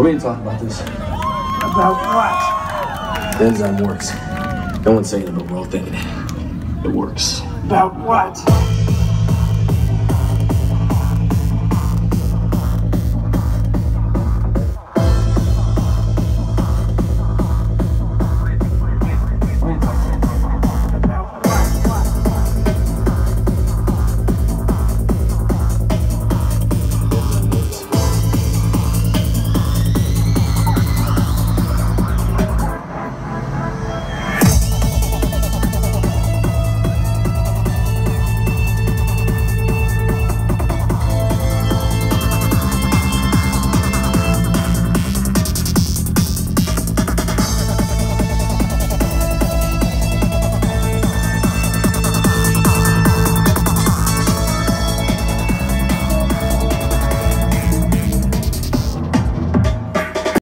We need to talk about this. About what? The enzyme works. No one's saying it, but we're all thinking it. It works. About what?